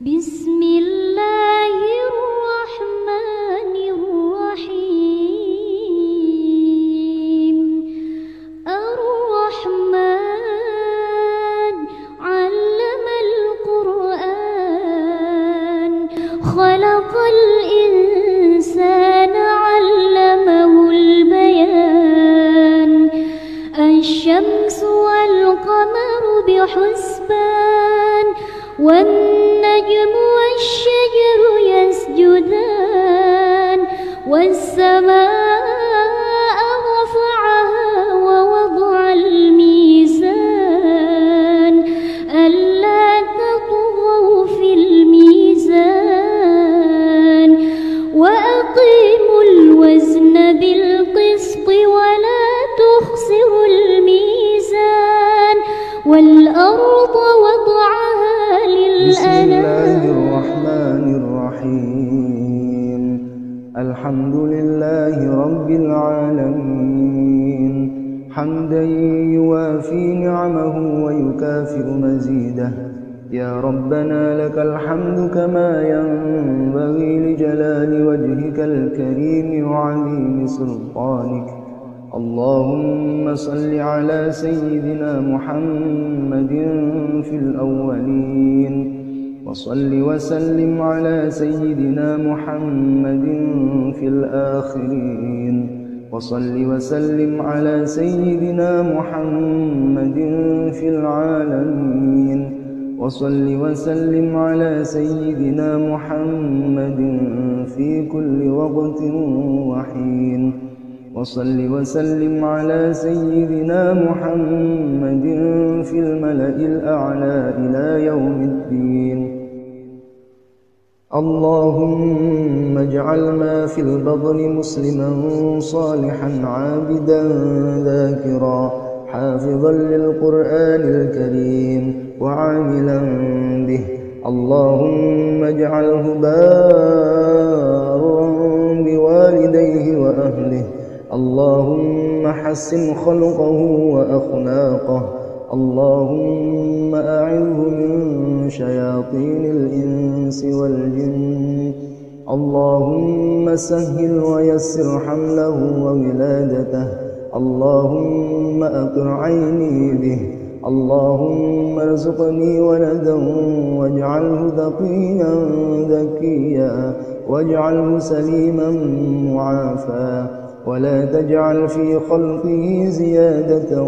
بسم الله الرحمن الرحيم. الرحمن علم القرآن. خلق الإنسان علمه البيان. الشمس والقمر بحسبان. والنجم الله للأنام الرحمن الرحيم. الحمد لله رب العالمين. حمدا يوافي نعمه ويكافئ مزيده. يا ربنا لك الحمد كما ينبغي لجلال وجهك الكريم وعظيم سلطانك. اللهم صل على سيدنا محمد في الأولين. وصل وسلم على سيدنا محمد في الآخرين. وصل وسلم على سيدنا محمد في العالمين. وصل وسلم على سيدنا محمد في كل وقت وحين. وصل وسلم على سيدنا محمد في الملأ الأعلى إلى يوم الدين. اللهم اجعل ما في البطن مسلما صالحا عابدا ذاكرا حافظا للقرآن الكريم وعاملا به اللهم اجعله بارا بوالديه وأهله اللهم حسن خلقه وأخلاقه اللهم أعذه من شياطين الإنس والجن. اللهم سهل ويسر حمله وولادته. اللهم أقر عيني به. اللهم ارزقني ولدا واجعله ذقيا ذكيا واجعله سليما معافى ولا تجعل في خلقه زيادة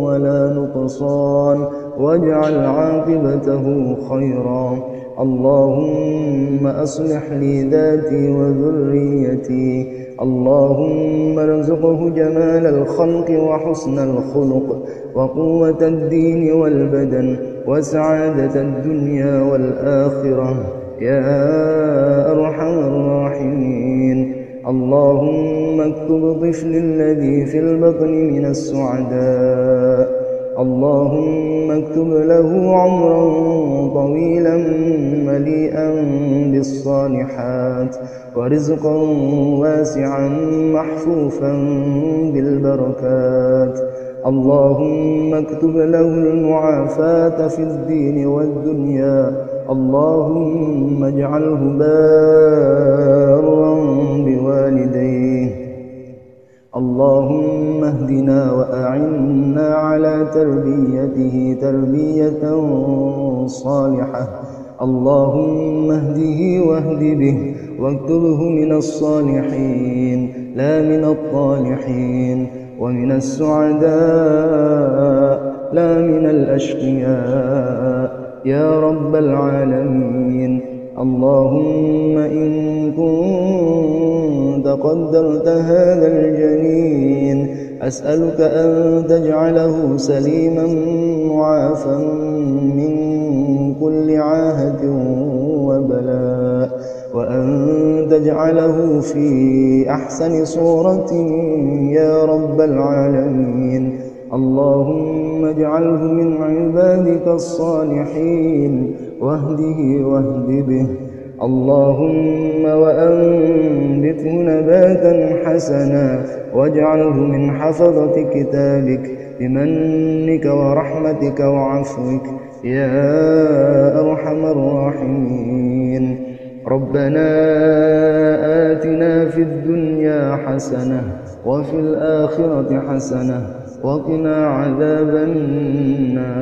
ولا نقصان. واجعل عاقبته خيرا. اللهم أصلح لي ذاتي وذريتي. اللهم ارزقه جمال الخلق وحسن الخلق وقوة الدين والبدن وسعادة الدنيا والآخرة. يا أرحم الراحمين اللهم اكتب طفل الذي في البطن من السعداء. اللهم اكتب له عمرا طويلا مليئا بالصالحات ورزقا واسعا محفوفا بالبركات. اللهم اكتب له المعافاة في الدين والدنيا. اللهم اجعله بارا تربيته تربية صالحة. اللهم اهده واهد به واكتبه من الصالحين لا من الطالحين ومن السعداء لا من الأشقياء. يا رب العالمين اللهم إن كنت قدرت هذا الجنين أسألك أن تجعله سليما معافا من كل عاهة وبلاء وأن تجعله في أحسن صورة يا رب العالمين. اللهم اجعله من عبادك الصالحين واهده واهد به. اللهم وأنبته نباتا حسنا واجعله من حفظة كتابك بمنك ورحمتك وعفوك يا أرحم الراحمين. ربنا آتنا في الدنيا حسنة وفي الآخرة حسنة وقنا عذاب النار.